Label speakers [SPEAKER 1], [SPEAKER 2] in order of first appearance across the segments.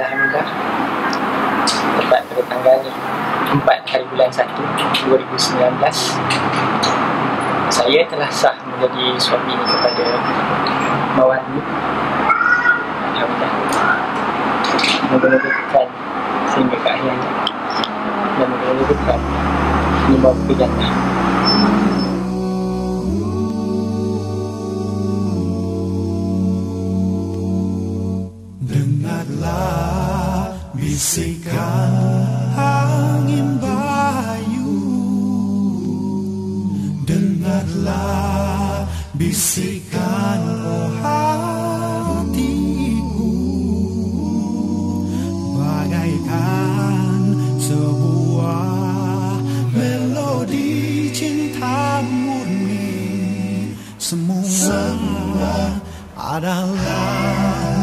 [SPEAKER 1] Alhamdulillah Tepat pada tanggal 4 hari bulan 1 2019 Saya telah sah menjadi suami kepada Mawar Alhamdulillah. Moga-moga kekal sehingga ke akhir hayat Dan moga-moga kekal Lima berjannah
[SPEAKER 2] Dengarlah bisikan hatiku Bagaikan sebuah melodi cinta murni Semua adalah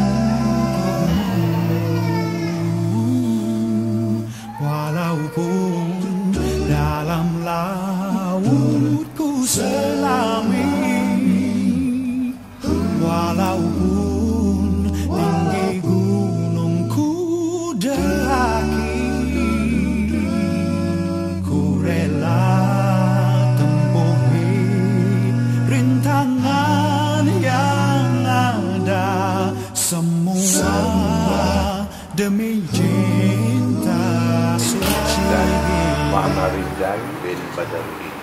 [SPEAKER 3] Rizal bin Badarudin.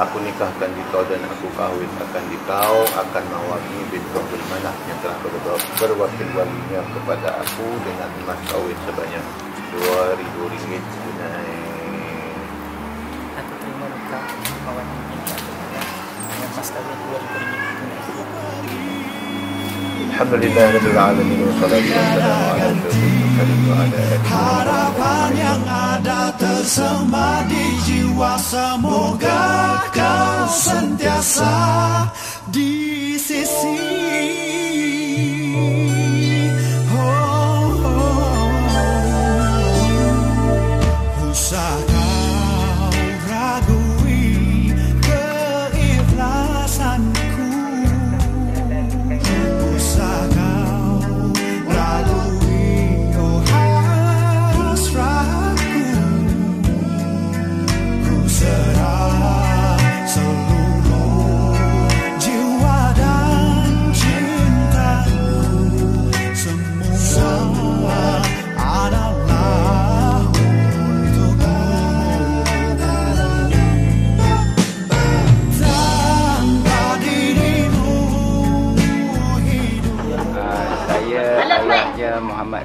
[SPEAKER 3] Aku nikahkan dikau dan aku kahwin akan dikau akan Mawami bin Abdul Manah yang telah ber- berwakil walinya kepada aku dengan emas kahwin sebanyak RM2,000 tunai.
[SPEAKER 1] Aku terima nikah Mawar ni Dengan mas kahwin 2,000 ringgit tunai
[SPEAKER 3] Alhamdulillah Rabbil Alamin. Wa salatu wa salamu ala asyrafil mursalin wa ala alihi
[SPEAKER 2] Harapan yang ada di jiwa Semoga kau sentiasa di sisi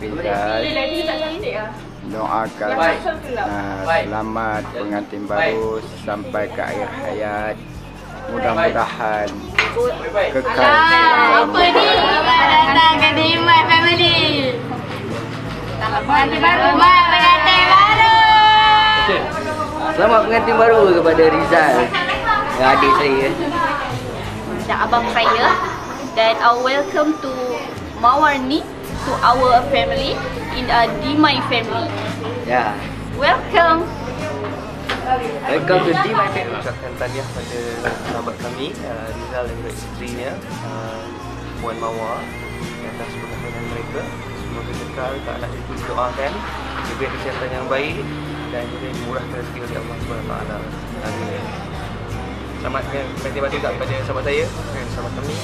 [SPEAKER 4] Muhammad Rizal doakan ah, selamat pengantin baru sampai ke akhir hayat. Mudah-mudahan kekal.
[SPEAKER 5] Apa ni? Datang ke Dimat Family. Pengantin baru. Mat, pengantin baru.
[SPEAKER 6] Selamat pengantin baru kepada Rizal yang adik saya.
[SPEAKER 5] Dan abang saya. Dan I welcome to Mawarni to our family in a Dimai family.
[SPEAKER 6] Ya.
[SPEAKER 5] Welcome.
[SPEAKER 6] Welcome to D My Family.
[SPEAKER 7] ucapkan tahniah pada sahabat kami uh, Rizal dan juga isterinya uh, Puan Mawar di atas pernikahan mereka semoga kekal tak anak itu didoakan diberi kesihatan yang baik dan juga dimurahkan rezeki oleh Allah SWT Amin Selamat pengantin baru juga kepada sahabat saya dan sahabat kami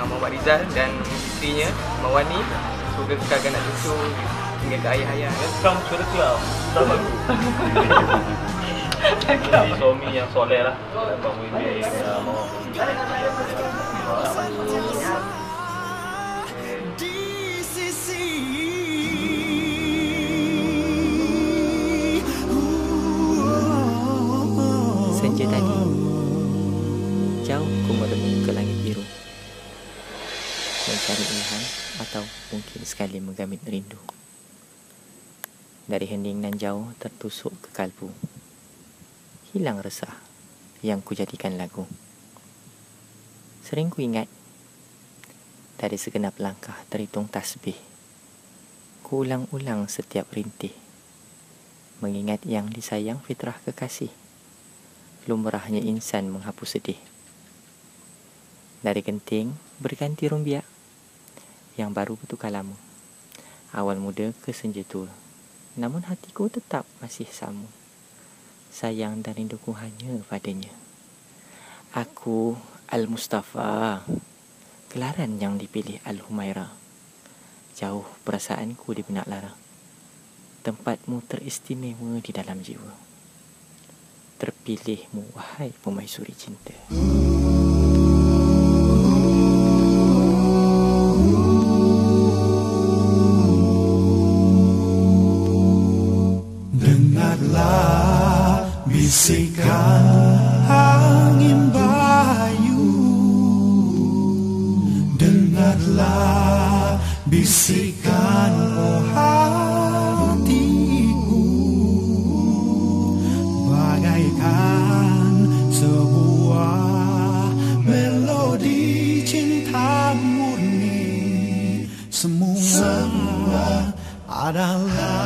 [SPEAKER 7] uh, Muhammad Rizal dan isterinya Mawani semoga kekalkan anak cucu hingga ke ayah hayat
[SPEAKER 8] Kamu sudah siap. Sama. Jadi suami yang soleh lah. Abang
[SPEAKER 2] di sisi
[SPEAKER 1] Senja tadi Jauh ku meremung ke langit biru Mencari ilham Atau mungkin sekali menggamit rindu. Dari hening nan jauh tertusuk ke kalbu. Hilang resah Yang ku jadikan lagu. Sering ku ingat Dari segenap langkah terhitung tasbih Ku ulang-ulang setiap rintih Mengingat yang disayang fitrah kekasih lumrahnya insan menghapus sedih. Dari genting berganti rumbia, yang baru bertukar lama. Awal muda ke senja tua. Namun hatiku tetap masih sama. Sayang dan rinduku hanya padanya. Aku Al-Mustafa. Gelaran yang dipilih Al-Humaira. Jauh perasaanku di benak lara. Tempatmu teristimewa di dalam jiwa. Terpilihmu, wahai pemaisuri cinta.
[SPEAKER 2] Dengarlah bisikan angin bayu. Dengarlah bisikan oh hatiku. Bagaikan sebuah melodi cinta murni. Semua adalah